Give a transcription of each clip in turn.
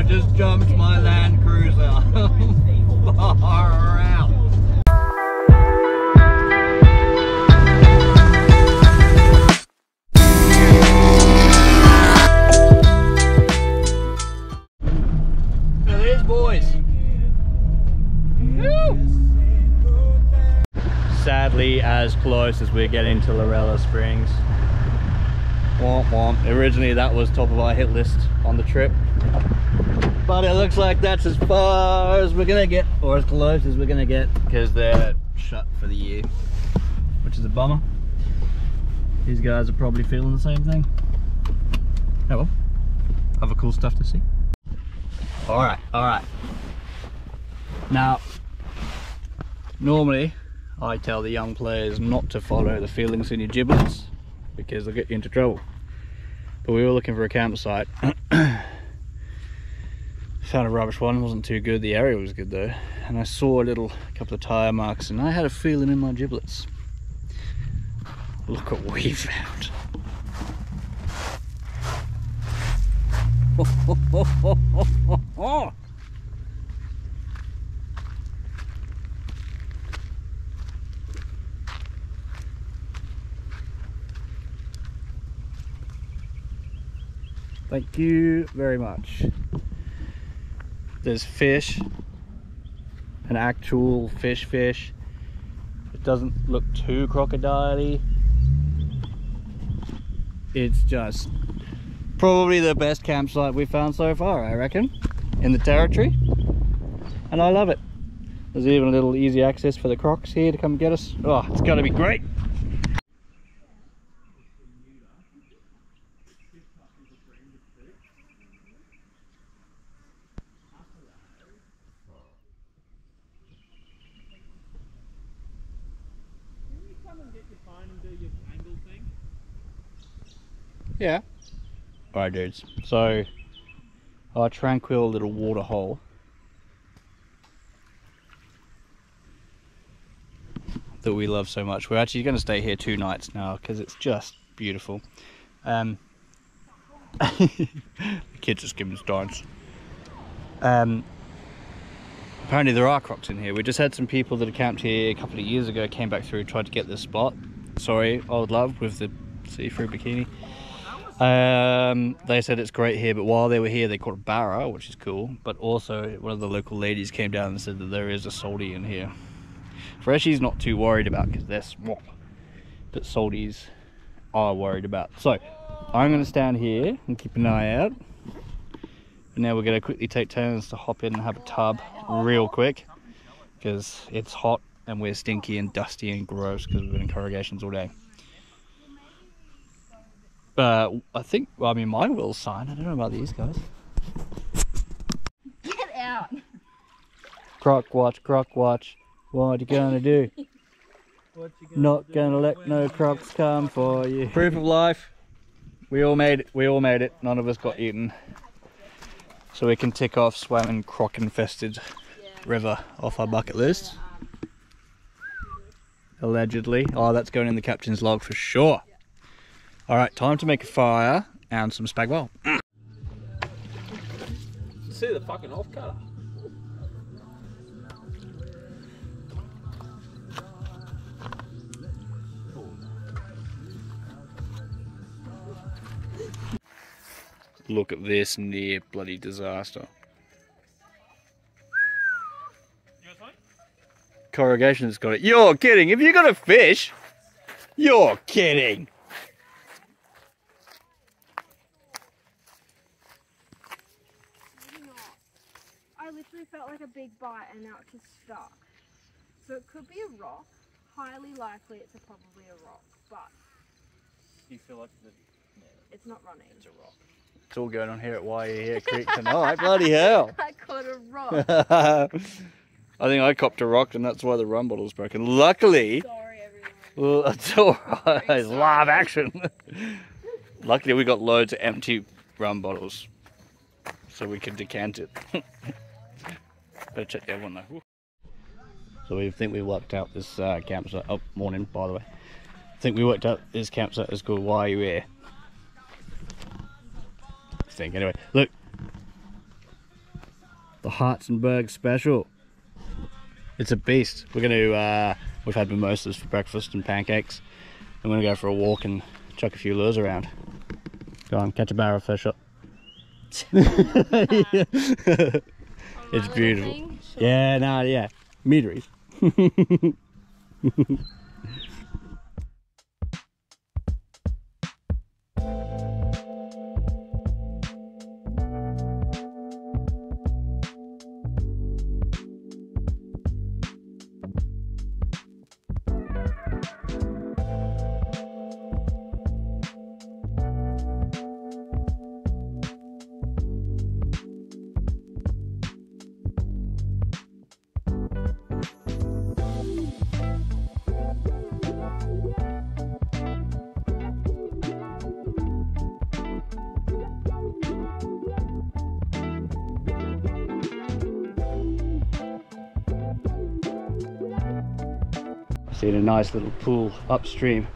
I just jumped my Land Cruiser. Far out. Sadly, as close as we're getting to Lorella Springs. Womp womp. Originally, that was top of our hit list on the trip. But it looks like that's as far as we're gonna get, or as close as we're gonna get, because they're shut for the year, which is a bummer. These guys are probably feeling the same thing. Oh well, other cool stuff to see. All right, all right. Now, normally I tell the young players not to follow the feelings in your giblets because they'll get you into trouble. But we were looking for a campsite. Found a rubbish one, wasn't too good. The area was good though. And I saw a little couple of tyre marks and I had a feeling in my giblets. Look what we found. Thank you very much. There's fish, an actual fish fish. It doesn't look too crocodile It's just probably the best campsite we've found so far, I reckon, in the territory. And I love it. There's even a little easy access for the crocs here to come get us. Oh, it's gonna be great. Yeah. Alright dudes, so our tranquil little water hole that we love so much. We're actually going to stay here two nights now because it's just beautiful. Um, the kids just giving us. Um, apparently there are crocs in here. We just had some people that had camped here a couple of years ago, came back through, tried to get this spot. Sorry, old love with the see-through bikini. Um, they said it's great here, but while they were here, they caught a barra, which is cool. But also, one of the local ladies came down and said that there is a salty in here. Freshy's not too worried about because they're small, but salties are worried about. So, I'm going to stand here and keep an eye out. And now we're going to quickly take turns to hop in and have a tub real quick because it's hot and we're stinky and dusty and gross because we've been in corrugations all day. Uh, I think, well, I mean, mine will sign. I don't know about these guys. Get out. Croc watch, croc watch. What you gonna do? Gonna Not gonna let no crocs come for you. Proof of life. We all made it. We all made it. None of us got eaten. So we can tick off swam in croc infested river off our bucket list. Allegedly. Oh, that's going in the captain's log for sure. All right, time to make a fire and some spag bol. See the fucking off cutter. Look at this near bloody disaster. Corrugation's got it. You're kidding. Have you got a fish? You're kidding. Maybe not. I literally felt like a big bite and now it's just stuck. So it could be a rock. Highly likely it's a, probably a rock, but You feel like the it's not running. it's a rock. It's all going on here at Waiahia Creek tonight. bloody hell. I caught a rock. I think I copped a rock and that's why the rum bottle's broken. Luckily, Sorry everyone. well, it's alright. It's live action. Luckily, we got loads of empty rum bottles so we can decant it. Better check the other one though. So we think we worked out this uh, campsite. Oh, morning, by the way. I think we worked out this campsite is called Why Are You Here? Think anyway. Look, the Hartzenberg special. It's a beast. We're going to, uh, we've had mimosas for breakfast and pancakes. I'm going to go for a walk and chuck a few lures around. Go on, catch a barra fish up. It's beautiful. Yeah, no, yeah. Meteries. Seen a nice little pool upstream.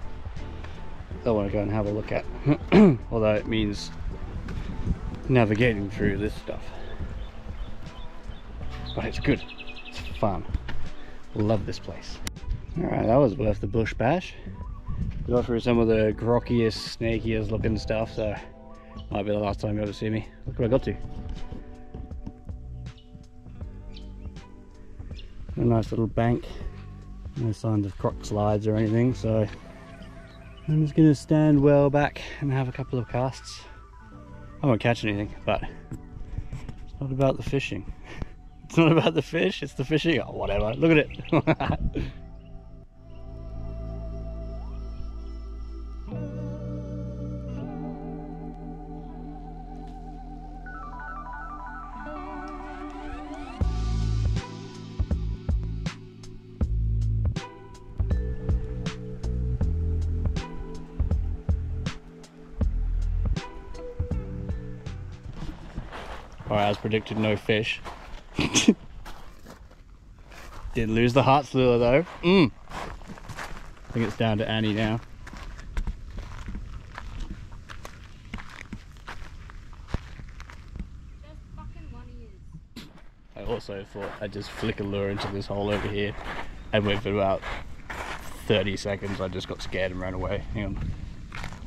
I want to go and have a look at. Although it means navigating through this stuff. But it's good. It's fun. Love this place. Alright, that was worth the bush bash. Got through some of the grockiest, snakiest looking stuff, so might be the last time you ever see me. Look what I got to. A nice little bank. No signs of croc slides or anything, so I'm just gonna stand well back and have a couple of casts. I won't catch anything, but it's not about the fishing. It's not about the fish, it's the fishing. Oh, whatever. Look at it. Alright, as predicted, no fish. Did lose the heart lure though. Mm. I think it's down to Annie now. I also thought I'd just flick a lure into this hole over here and within about 30 seconds I just got scared and ran away. Hang on.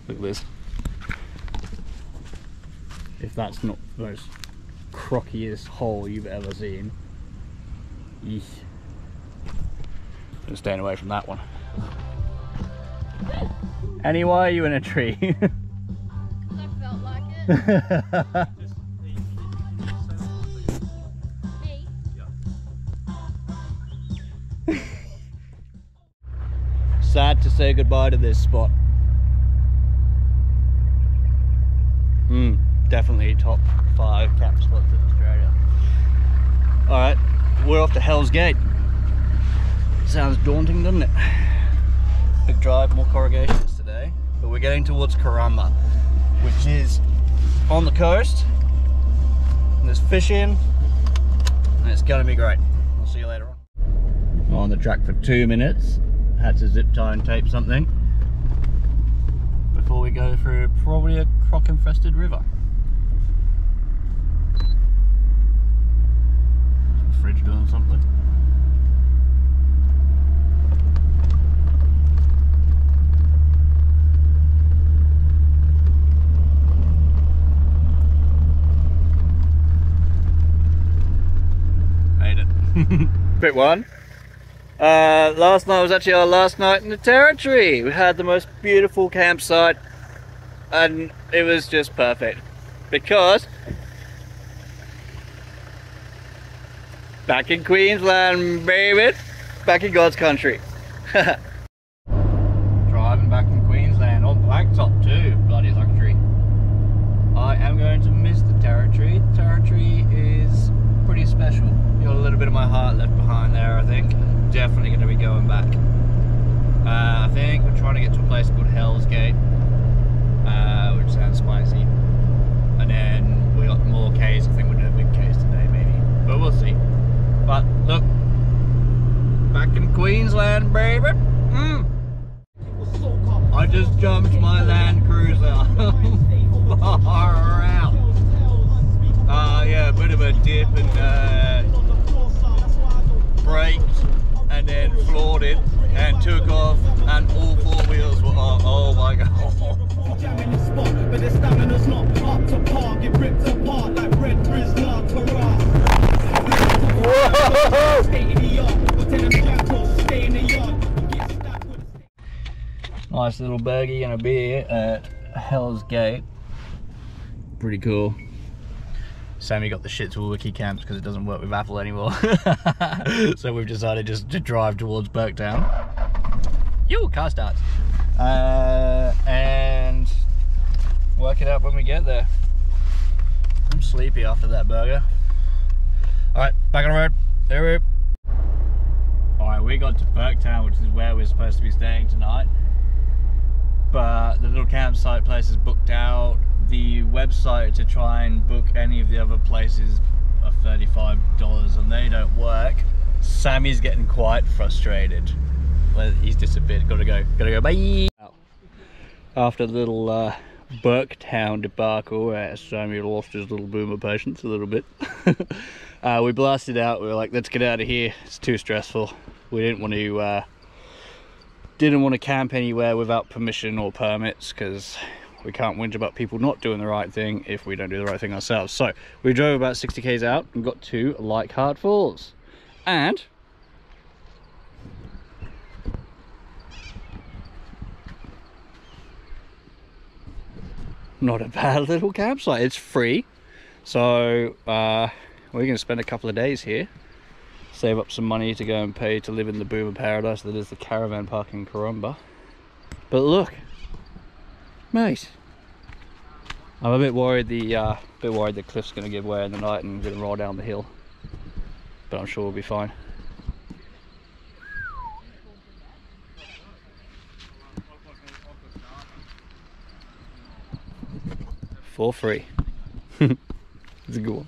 Look at this. If that's not the most crockiest hole you've ever seen. Yeesh. I'm staying away from that one. Annie, why are you in a tree? I felt like it. Sad to say goodbye to this spot. Hmm, definitely top five cap spots in Australia. Alright, we're off to Hell's Gate. Sounds daunting, doesn't it? Big drive, more corrugations today. But we're getting towards Karumba, which is on the coast. There's fishing, and it's gonna be great. I'll see you later on. On the track for two minutes. Had to zip tie and tape something before we go through probably a croc infested river. Is the fridge doing something? Made it. Quick one. Uh, last night was actually our last night in the territory. We had the most beautiful campsite and it was just perfect because back in Queensland, baby, back in God's country. Driving back from Queensland on blacktop too, bloody luxury. I am going to miss the territory. The Territory is pretty special. Got a little bit of my heart left behind there, I think. Definitely going to be going back. Uh, I think we're trying to get to a place called Hell's Gate, uh, which sounds spicy. And then we got more K's. I think we're doing a big K's today, maybe. But we'll see. But look, back in Queensland, baby. Mm. I just jumped my Land Cruiser. Far out. Uh, yeah, a bit of a dip and uh, braked and then floored it and took off and all four wheels were on. Oh my god. Nice little buggy and a beer at Hell's Gate. Pretty cool. Sammy got the shit to WikiCamps because it doesn't work with Apple anymore. so we've decided just to drive towards Burketown. Yo, car starts. Uh, and work it out when we get there. I'm sleepy after that burger. Alright, back on the road. There we go. Alright, we got to Burketown, which is where we're supposed to be staying tonight but the little campsite place is booked out. The website to try and book any of the other places are $35 and they don't work. Sammy's getting quite frustrated. Well, he's disappeared. Gotta go. Gotta go. Bye. After the little uh, Burketown debacle, uh, Sammy lost his little boomer patience a little bit. uh, we blasted out. We were like, let's get out of here. It's too stressful. We didn't want to. Uh, didn't want to camp anywhere without permission or permits because we can't whinge about people not doing the right thing if we don't do the right thing ourselves. So we drove about 60 k's out and got to Leichhardt Falls. And not a bad little campsite. It's free. So uh, we're going to spend a couple of days here save up some money to go and pay to live in the boomer paradise that is the caravan park in Karumba. But look, mate, I'm a bit worried the uh, bit worried the cliff's going to give way in the night and going to roll down the hill. But I'm sure we'll be fine. For free. it's a good one.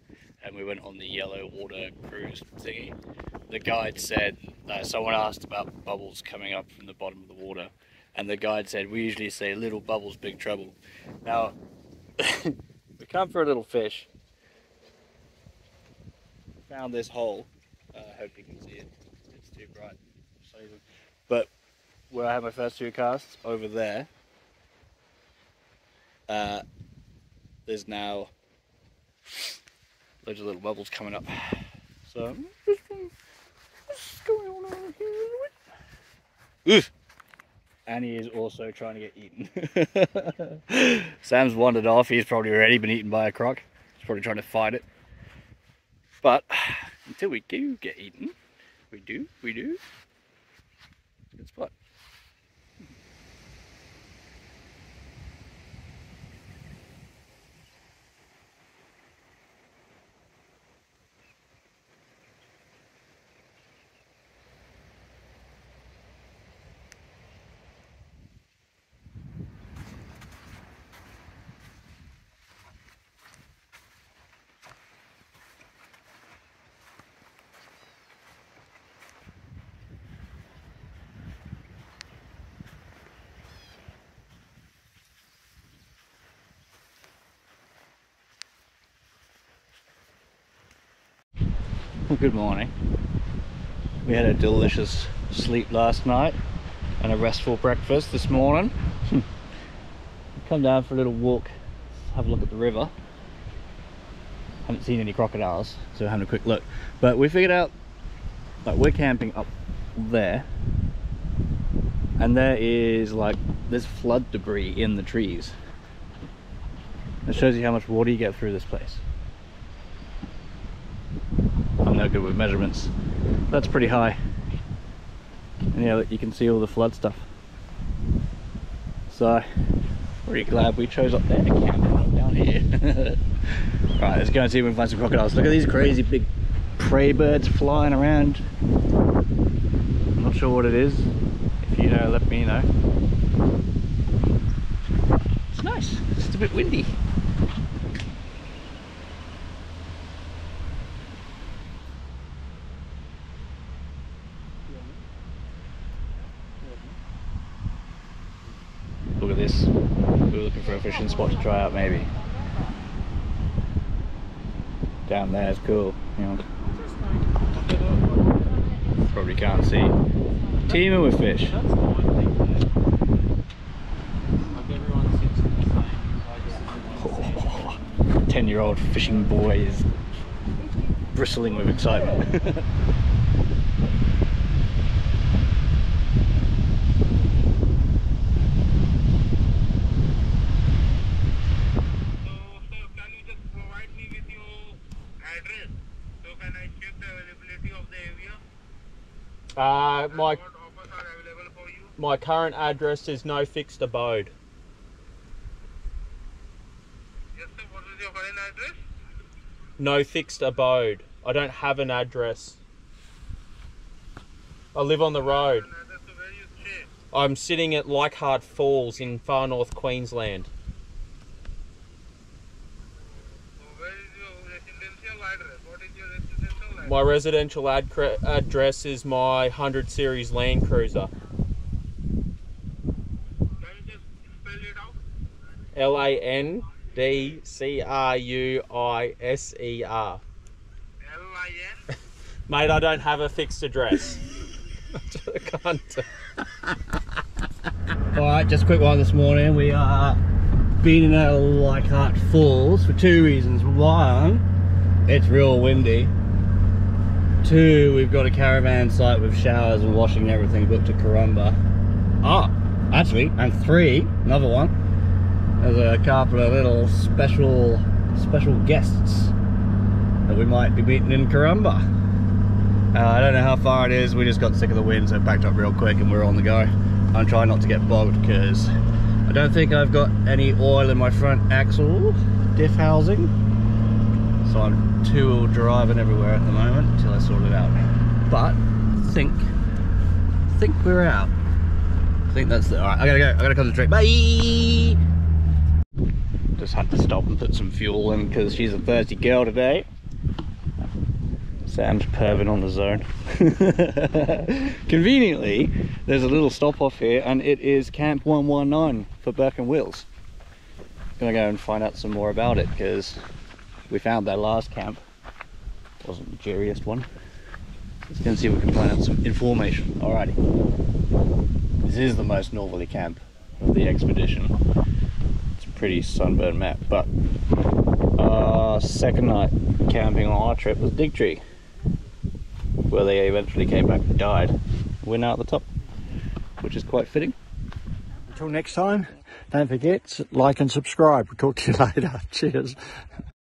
and we went on the yellow water cruise thingy, the guide said uh, someone asked about bubbles coming up from the bottom of the water, and the guide said we usually say little bubbles, big trouble. Now we come for a little fish. Found this hole. Uh, I hope you can see it. It's too bright. But where I had my first two casts over there, uh, there's now loads of little bubbles coming up. So what's going on over here? Oof. And he is also trying to get eaten. Sam's wandered off. He's probably already been eaten by a croc. He's probably trying to fight it. But until we do get eaten, we do, we do. Good spot. Good morning. We had a delicious sleep last night and a restful breakfast this morning. Come down for a little walk, have a look at the river. Haven't seen any crocodiles, so having a quick look. But we figured out that we're camping up there and there is like there's flood debris in the trees. It shows you how much water you get through this place. No good with measurements. That's pretty high. And yeah, you can see all the flood stuff. So, pretty glad we chose up there to camp down here. right, let's go and see if we can find some crocodiles. Look at these crazy big prey birds flying around. I'm not sure what it is. If you know, let me know. It's nice. It's just a bit windy. Look at this. We were looking for a fishing spot to try out maybe. Down there is cool. You know, probably can't see. Teeming with fish. That's the one thing that like everyone sits in the same like 10 year old fishing boy is bristling with excitement. So, sir, can you just provide me with your address? So, can I check the availability of the area? Uh, my my current address is no fixed abode. Yes, sir. What is your current address? No fixed abode. I don't have an address. I live on the road. I'm sitting at Leichhardt Falls in far north Queensland. So, where is your residential address? What is your residential address? My residential ad- address is my 100 series Land Cruiser. Can you just spell it out? L A N D C R U I S E R. L-I-N. Mate, I don't have a fixed address. I can't. Alright, just a quick one this morning. We are beating out of Leichhardt Falls for two reasons. One, it's real windy. Two, we've got a caravan site with showers and washing and everything booked to Karumba. Ah, actually, and three, another one. There's a couple of little special special guests that we might be meeting in Karumba. Uh, I don't know how far it is. We just got sick of the wind, so it backed up real quick, and we're on the go. I'm trying not to get bogged because I don't think I've got any oil in my front axle diff housing. So I'm two-wheel driving everywhere at the moment until I sort it out. But think think we're out. I think that's the. All right, I gotta go. I gotta concentrate. Bye. Just had to stop and put some fuel in because she's a thirsty girl today. Sam's perving on the zone. Conveniently, there's a little stop off here and it is Camp 119 for Burke and Wills. Gonna go and find out some more about it because we found their last camp. Wasn't the cheeriest one. Let's go and see if we can find out some information. Alrighty. This is the most northerly camp of the expedition. It's a pretty sunburned map, but our second night camping on our trip was Dig Tree where they eventually came back and died. We're now at the top, which is quite fitting. Until next time, don't forget, like and subscribe. We'll talk to you later. Cheers.